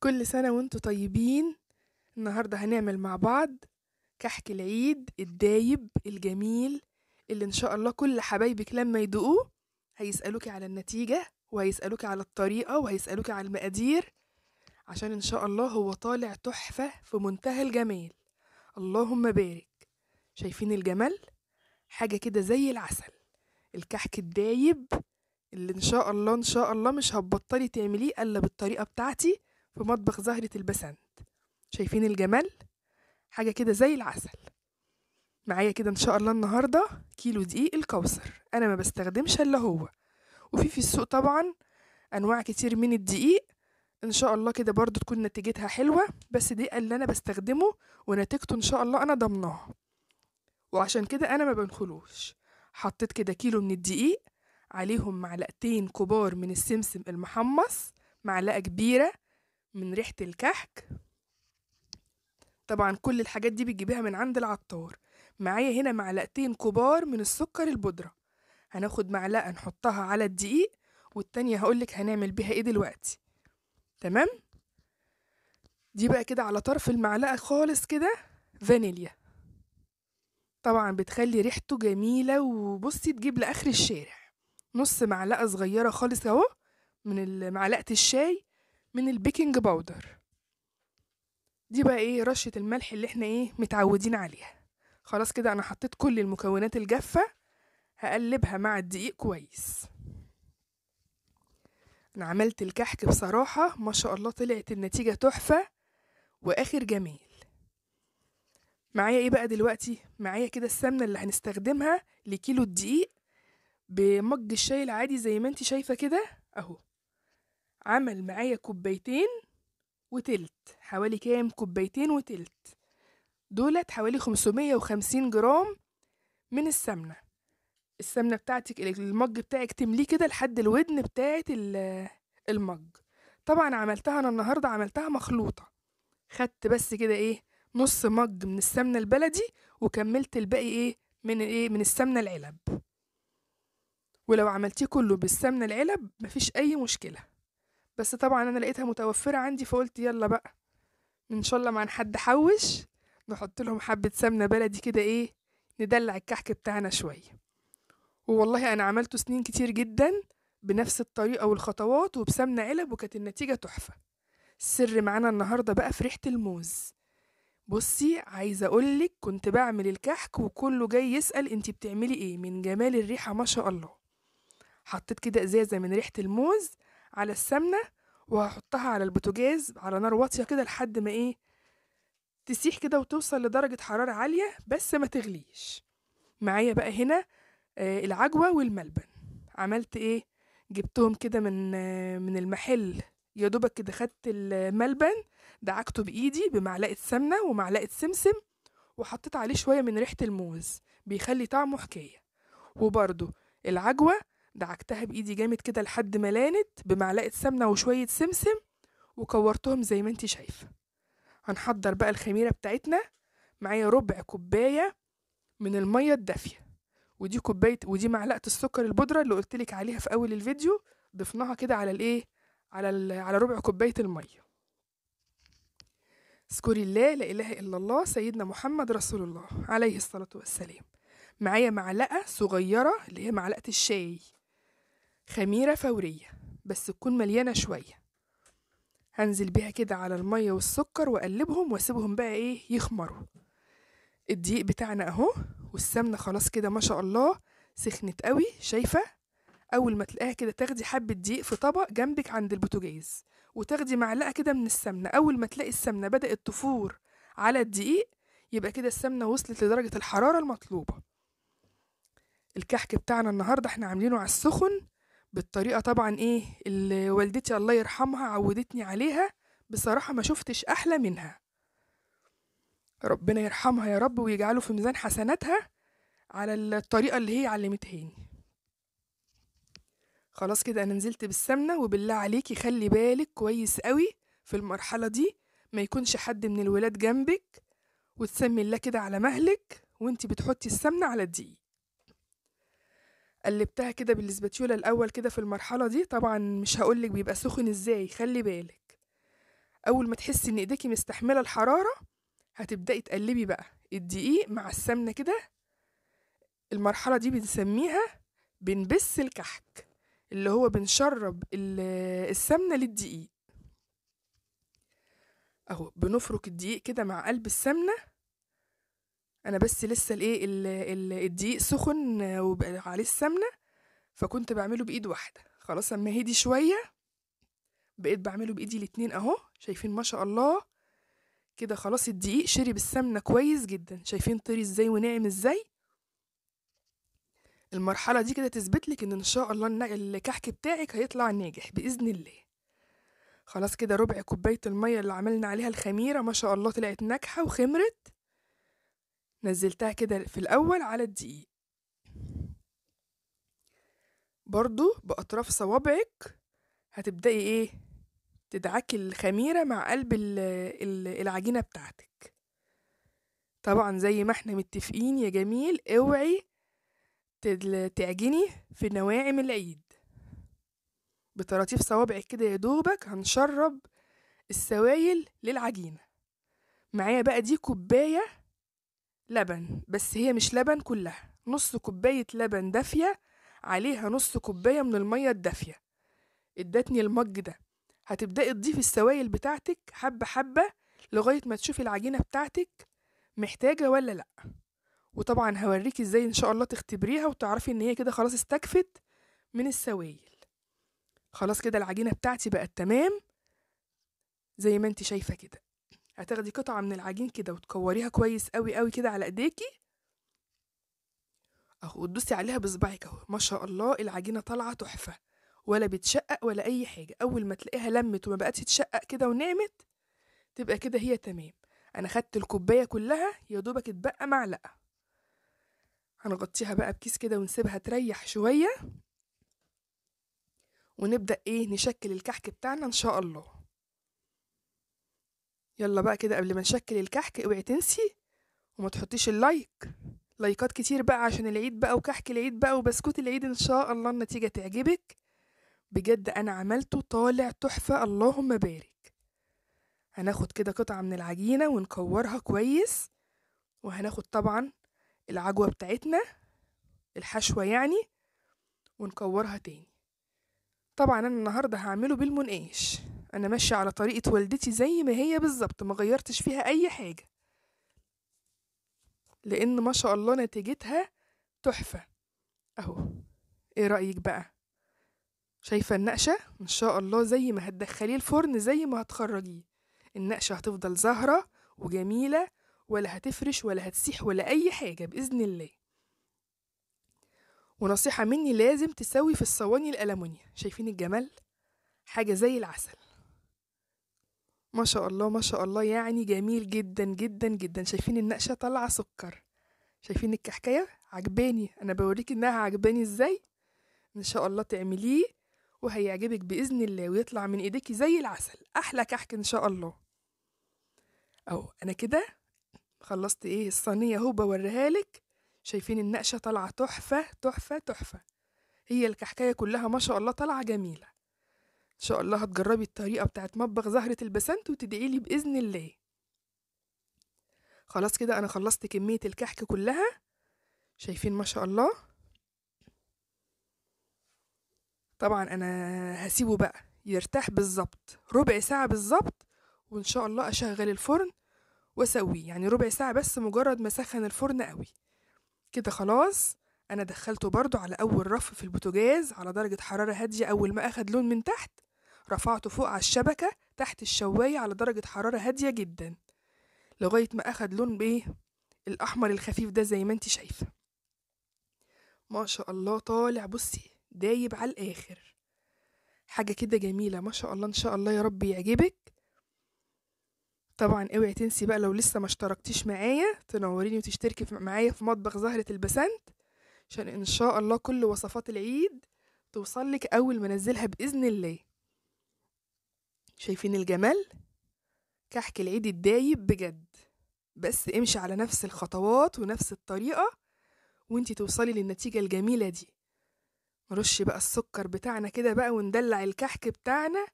كل سنة وانتوا طيبين النهاردة هنعمل مع بعض كحك العيد الدايب الجميل اللي إن شاء الله كل حبايبك لما يدوقوه هيسألوكي على النتيجة وهيسألوكي على الطريقة وهيسألوكي على المقادير عشان إن شاء الله هو طالع تحفة في منتهى الجمال. اللهم بارك. شايفين الجمال؟ حاجة كده زي العسل. الكحك الدايب اللي إن شاء الله إن شاء الله مش هتبطلي تعمليه إلا بالطريقة بتاعتي في مطبخ زهرة البسنت شايفين الجمال؟ حاجة كده زي العسل. معايا كده إن شاء الله النهاردة كيلو دقيق الكوثر. أنا ما بستخدمش إلا هو. وفي في السوق طبعا أنواع كتير من الدقيق. إن شاء الله كده برضو تكون نتيجتها حلوة. بس دي اللي أنا بستخدمه ونتيجته إن شاء الله أنا ضمناها. وعشان كده أنا ما بنخلوش. حطيت كده كيلو من الدقيق. عليهم معلقتين كبار من السمسم المحمص. معلقة كبيرة. من ريحة الكحك. طبعا كل الحاجات دي بتجيبيها من عند العطار. معايا هنا معلقتين كبار من السكر البودرة. هناخد معلقة نحطها على الدقيق والتانية هقولك هنعمل بيها إيه دلوقتي. تمام؟ دي بقى كده على طرف المعلقة خالص كده فانيليا. طبعا بتخلي ريحته جميلة وبصي تجيب لآخر الشارع. نص معلقة صغيرة خالص أهو من معلقة الشاي من ال baking powder. دي بقى إيه رشة الملح اللي إحنا إيه متعودين عليها. خلاص كده أنا حطيت كل المكونات الجافة هقلبها مع الدقيق كويس. أنا عملت الكحك بصراحة ما شاء الله طلعت النتيجة تحفة وآخر جمال معايا إيه بقى دلوقتي؟ معايا كده السمنة اللي هنستخدمها لكيلو الدقيق بمج الشاي العادي زي ما انت شايفة كده أهو. عمل معايا كوبايتين وتلت حوالي كام؟ كوبايتين وتلت. دولت حوالي خمسمية وخمسين جرام من السمنة. السمنة بتاعتك المج بتاعك تمليه كده لحد الودن بتاعت المج. طبعا عملتها أنا النهاردة عملتها مخلوطة. خدت بس كده إيه نص مج من السمنة البلدي وكملت الباقي إيه من إيه من السمنة العلب. ولو عملتيه كله بالسمنة العلب مفيش أي مشكلة. بس طبعا أنا لقيتها متوفرة عندي فقلت يلا بقى. إن شاء الله مع حد حوش نحط لهم حبة سمنة بلدي كده إيه ندلع الكحك بتاعنا شوية. والله أنا عملته سنين كتير جدا بنفس الطريقة والخطوات وبسمنة علب وكانت النتيجة تحفة. السر معانا النهاردة بقى في ريحة الموز. بصي عايزة أقولك كنت بعمل الكحك وكله جاي يسأل انتي بتعملي إيه؟ من جمال الريحة ما شاء الله. حطيت كده إزازة من ريحة الموز على السمنة وهحطها على البوتاجاز على نار واطية كده لحد ما إيه تسيح كده وتوصل لدرجة حرارة عالية بس ما تغليش. معايا بقى هنا آه العجوة والملبن. عملت إيه جبتهم كده من من المحل يا دوبك كده خدت الملبن دعكته بإيدي بمعلقة سمنة ومعلقة سمسم وحطيت عليه شوية من ريحة الموز. بيخلي طعمه حكاية. وبرده العجوة دعكتها بإيدي جامد كده لحد ما لانت بمعلقة سمنة وشوية سمسم وكورتهم زي ما انت شايفة. هنحضر بقى الخميرة بتاعتنا. معايا ربع كوباية من المية الدافية. ودي كوباية ودي معلقة السكر البودرة اللي قلتلك عليها في أول الفيديو. ضفناها كده على الإيه؟ على على ربع كوباية المية. اذكري الله لا إله إلا الله سيدنا محمد رسول الله عليه الصلاة والسلام. معايا معلقة صغيرة اللي هي معلقة الشاي. خميرة فورية بس تكون مليانة شوية. هنزل بيها كده على المية والسكر وأقلبهم وأسيبهم بقى إيه يخمروا. الدقيق بتاعنا أهو والسمنة خلاص كده ما شاء الله سخنت قوي شايفة؟ أول ما تلاقيها كده تاخدي حبة دقيق في طبق جنبك عند البوتاجاز وتاخدي معلقة كده من السمنة. أول ما تلاقي السمنة بدأت تفور على الدقيق يبقى كده السمنة وصلت لدرجة الحرارة المطلوبة. الكحك بتاعنا النهاردة إحنا عاملينه على السخن بالطريقة طبعا إيه اللي والدتي الله يرحمها عودتني عليها بصراحة ما شفتش أحلى منها. ربنا يرحمها يا رب ويجعله في ميزان حسناتها على الطريقة اللي هي علمتهاني. خلاص كده أنا نزلت بالسمنة وبالله عليكي خلي بالك كويس قوي في المرحلة دي ما يكونش حد من الولاد جنبك وتسمي الله كده على مهلك وانتي بتحطي السمنة على الدقيق قلبتها كده بالاسباتيولا الأول كده في المرحلة دي طبعا مش هقولك بيبقى سخن إزاي خلي بالك. أول ما تحسي إن ايديكي مستحملة الحرارة هتبدأي تقلبي بقى. الدقيق مع السمنة كده المرحلة دي بنسميها بنبس الكحك اللي هو بنشرب السمنة للدقيق. أهو بنفرك الدقيق كده مع قلب السمنة. أنا بس لسه الإيه الدقيق سخن وعليه السمنة فكنت بعمله بإيد واحدة. خلاص أما هدي شوية بقيت بعمله بإيدي الاتنين أهو. شايفين ما شاء الله. كده خلاص الدقيق شرب السمنة كويس جدا. شايفين طري إزاي وناعم إزاي؟ المرحلة دي كده تثبت لك إن إن شاء الله الكحك بتاعك هيطلع ناجح بإذن الله. خلاص كده ربع كوباية المية اللي عملنا عليها الخميرة ما شاء الله طلعت ناجحة وخمرت. نزلتها كده في الأول على الدقيق. برضو بأطراف صوابعك هتبدأي إيه؟ تدعكي الخميرة مع قلب العجينة بتاعتك. طبعا زي ما إحنا متفقين يا جميل أوعي تعجني في نواعم العيد. بطراطيف صوابعك كده يا دوبك هنشرب السوايل للعجينة. معايا بقى دي كوباية لبن بس هي مش لبن كلها نص كوباية لبن دافية عليها نص كوباية من المية الدافية. ادتني المج ده. هتبدأي تضيفي السوائل بتاعتك حبة حبة لغاية ما تشوفي العجينة بتاعتك محتاجة ولا لأ. وطبعا هوريكي إزاي إن شاء الله تختبريها وتعرفي إن هي كده خلاص استكفت من السوائل. خلاص كده العجينة بتاعتي بقت تمام زي ما انت شايفة كده. هتاخدي قطعة من العجين كده وتكوريها كويس قوي قوي كده على ايديكي أهو وتدوسي عليها بصبعك أهو. ما شاء الله العجينة طالعة تحفة. ولا بتشقق ولا أي حاجة. أول ما تلاقيها لمت وما بقتش تشقق كده ونعمت تبقى كده هي تمام. أنا خدت الكوباية كلها يا دوبك اتبقى معلقة. هنغطيها بقى بكيس كده ونسيبها تريح شوية. ونبدأ إيه نشكل الكحك بتاعنا إن شاء الله. يلا بقى كده قبل ما نشكل الكحك اوعي تنسي وما تحطيش ال like. لايكات كتير بقى عشان العيد بقى وكحك العيد بقى وبسكوت العيد إن شاء الله النتيجة تعجبك. بجد أنا عملته طالع تحفة اللهم بارك. هناخد كده قطعة من العجينة ونكورها كويس. وهناخد طبعا العجوة بتاعتنا الحشوة يعني ونكورها تاني. طبعا أنا النهاردة هعمله بالمنقاش. أنا ماشية على طريقة والدتي زي ما هي بالظبط ما غيرتش فيها أي حاجة. لأن ما شاء الله نتيجتها تحفة. أهو إيه رأيك بقى؟ شايفة النقشة؟ ان شاء الله زي ما هتدخليه الفرن زي ما هتخرجيه. النقشة هتفضل زهرة وجميلة ولا هتفرش ولا هتسيح ولا أي حاجة بإذن الله. ونصيحة مني لازم تسوي في الصواني الألمونيا. شايفين الجمال؟ حاجة زي العسل. ما شاء الله ما شاء الله يعني جميل جدا جدا جدا. شايفين النقشة طالعة سكر. شايفين الكحكاية عجباني. أنا بوريك إنها عجباني إزاي. إن شاء الله تعمليه وهيعجبك بإذن الله ويطلع من ايديكي زي العسل. أحلى كحك إن شاء الله. أهو أنا كده خلصت إيه الصينية أهو بوريها لك. شايفين النقشة طالعة تحفة تحفة تحفة. هي الكحكاية كلها ما شاء الله طالعة جميلة. إن شاء الله هتجربي الطريقة بتاعت مطبخ زهرة البسنت وتدعي لي بإذن الله. خلاص كده أنا خلصت كمية الكحك كلها. شايفين ما شاء الله. طبعا أنا هسيبه بقى يرتاح بالظبط ربع ساعة بالظبط وإن شاء الله أشغل الفرن وأسويه. يعني ربع ساعة بس مجرد ما اسخن الفرن قوي. كده خلاص أنا دخلته برضو على أول رف في البوتاجاز على درجة حرارة هادية أول ما أخد لون من تحت. رفعته فوق على الشبكة تحت الشواية على درجة حرارة هادية جدا لغاية ما أخد لون بإيه؟ الأحمر الخفيف ده زي ما انت شايفة. ما شاء الله طالع بصي دايب على الآخر. حاجة كده جميلة ما شاء الله إن شاء الله يا رب يعجبك. طبعا اوعي تنسي بقى لو لسه ما اشتركتيش معايا تنوريني وتشتركي معايا في مطبخ زهرة البسنت عشان إن شاء الله كل وصفات العيد توصلك أول ما أنزلها بإذن الله. شايفين الجمال؟ كحك العيد الدايب بجد. بس امشي على نفس الخطوات ونفس الطريقة وانتي توصلي للنتيجة الجميلة دي. نرش بقى السكر بتاعنا كده بقى وندلع الكحك بتاعنا.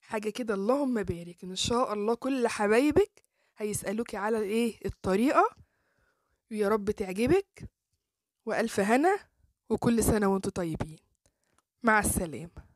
حاجة كده اللهم بارك. إن شاء الله كل حبايبك هيسألوكي على إيه؟ الطريقة. ويا رب تعجبك. وألف هنا وكل سنة وانتوا طيبين. مع السلامة.